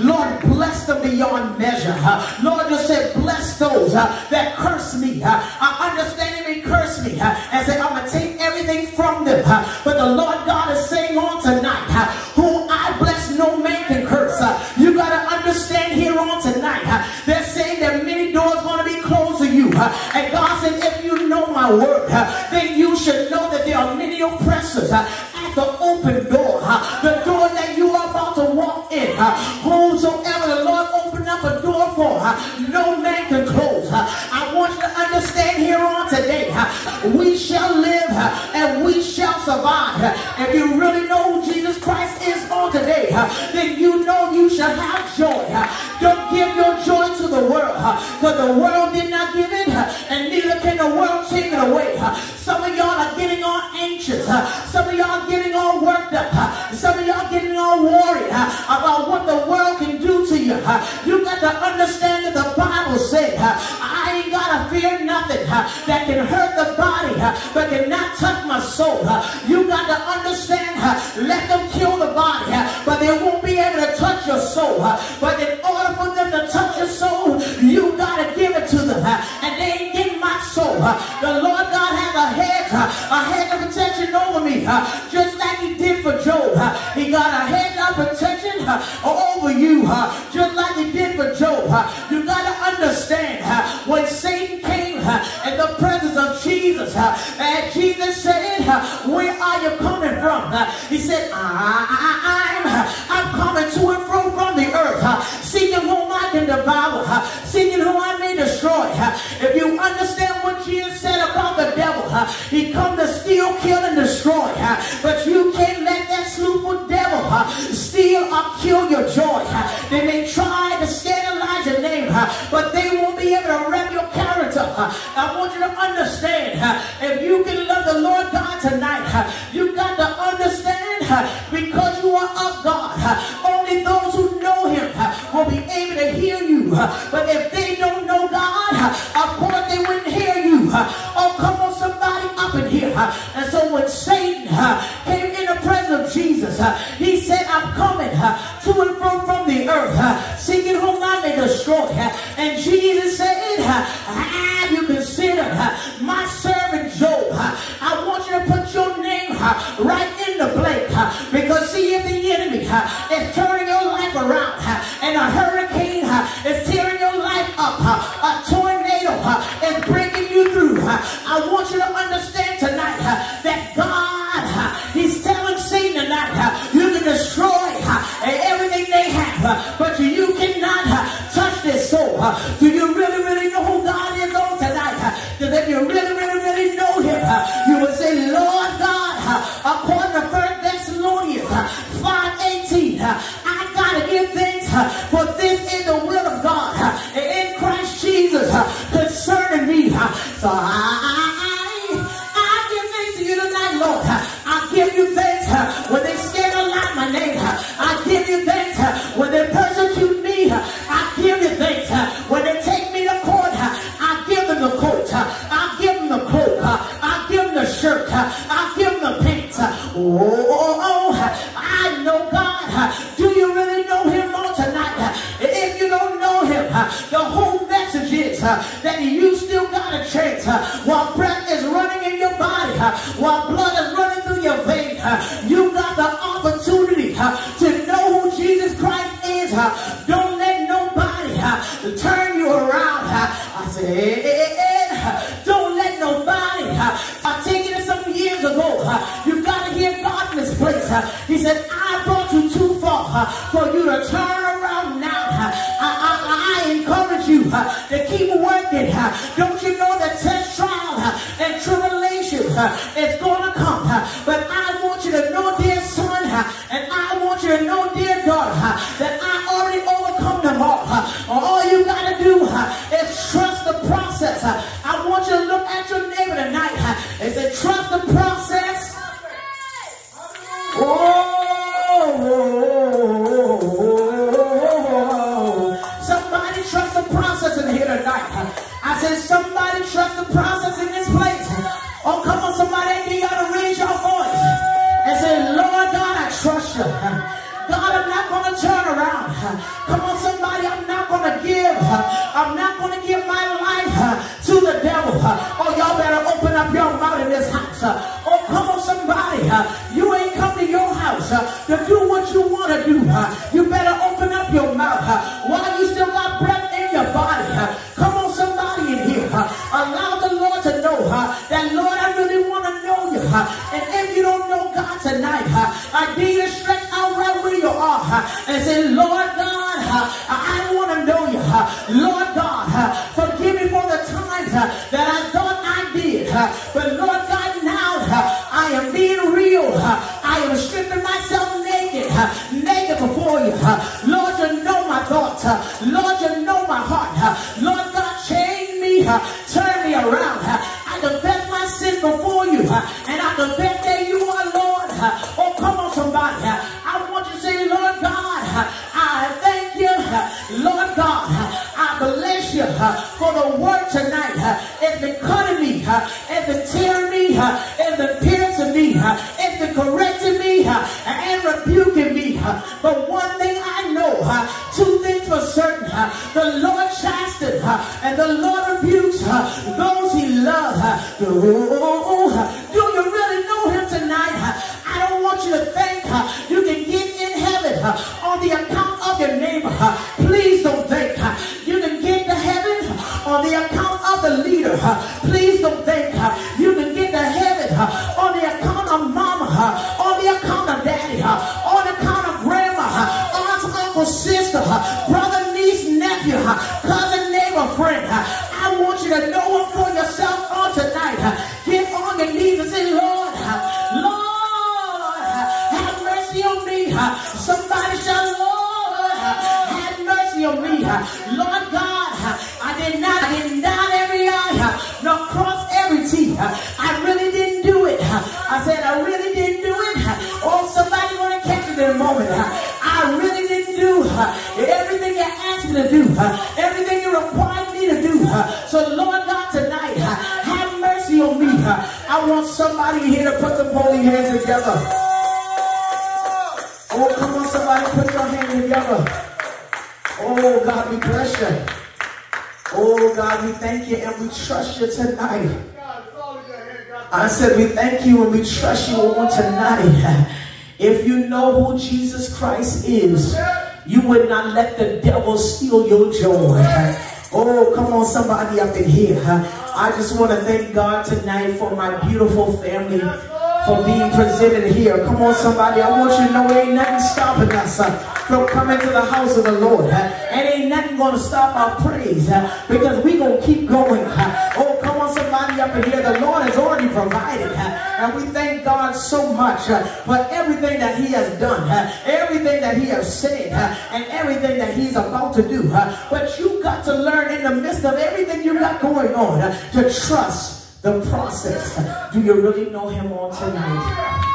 Lord, bless them beyond measure. Lord, you said, bless those that curse me. I understand they may curse me and say, I'm going to take everything from them. But the Lord God is saying on tonight, who I bless, no man can curse. You got to understand here on tonight, they're saying that many doors going to be closed to you. And God said, if you know my word, then you should know that there are many oppressors at the open door. The door that you are about to walk in. A no man can close. I want you to understand here on today, we shall live and we shall survive. If you really know who Jesus Christ is on today, then you know you shall have joy. Don't give your joy to the world, because the world I ain't got to fear nothing that can hurt the body, but cannot touch my soul. You got to understand, let them kill the body, but they won't be able to touch your soul. But in order for them to touch your soul, you got to give it to them. And they ain't getting my soul. The Lord God has a hedge, a hedge of protection over me, in the presence of Jesus, and Jesus said, Where are you coming from? He said, I'm, I'm coming to and fro from the earth, seeking whom I can devour, seeking whom I may destroy. If you understand what Jesus said about the devil, he come to steal, kill, and destroy. But you can't let that stupid devil steal or kill your joy. They may try to scandalize your name, but they I want you to understand, if you can love the Lord God tonight, you got to understand, because you are of God, only those who know him will be able to hear you. But if they don't know God, of course they wouldn't hear you. Oh, come on, somebody up in here. And so when Satan came in the presence of Jesus, he said, I'm coming to and from from the earth, seeking whom I may destroy. Uh, right in the blank. Uh, because see, if the enemy uh, is turning your life around, and a hurricane is tearing your life up, a tornado is breaking you through, I want you to understand tonight that God, He's telling Satan tonight, you can destroy everything they have, but you cannot touch their soul. Uh, that you still got a chance uh, while breath is running in your body, uh, while blood is running through your veins. You got the opportunity to know who Jesus Christ is. Don't let nobody turn you around. I said, don't let nobody. I take it some years ago. You got to hear God in this place. He said, I brought you too far for you to turn Uh, to keep working. Uh, don't you know that test trial uh, and tribulation is and say, Lord God, uh, I want to know you. Uh, Lord God, uh, forgive me for the times that I thought I did. But Lord God, now I am being real. I am stripping myself naked, naked before you. Lord, you know my thoughts. Lord, you know my heart. Lord God, change me, turn me around. I confess my sin before you, and I confess Uh, for the word tonight. Uh, it's been cutting me, uh, it's been tearing me, it's been piercing me, it's been correcting me, and rebuking me. But one thing I know, two things for certain. The Lord chastens and the Lord rebukes those he loves. Please I said, I really didn't do it. Oh, somebody want to catch it in a moment. I really didn't do everything you asked me to do, everything you required me to do. So, Lord God, tonight, have mercy on me. I want somebody here to put the holy hands together. Oh, come on, somebody, put your hands together. Oh, God, we bless you. Oh, God, we thank you and we trust you tonight. I said, we thank you and we trust you on tonight. If you know who Jesus Christ is, you would not let the devil steal your joy. Oh, come on, somebody up in here. I just want to thank God tonight for my beautiful family for being presented here. Come on, somebody. I want you to know ain't nothing stopping us uh, from coming to the house of the Lord. Uh, and ain't nothing going to stop our praise uh, because we going to keep going. Oh, on, somebody up in here. The Lord has already provided. And we thank God so much uh, for everything that he has done, uh, everything that he has said, uh, and everything that he's about to do. But you got to learn in the midst of everything you got going on to trust the process. Do you really know him on tonight?